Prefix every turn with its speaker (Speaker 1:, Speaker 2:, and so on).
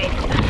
Speaker 1: Alright.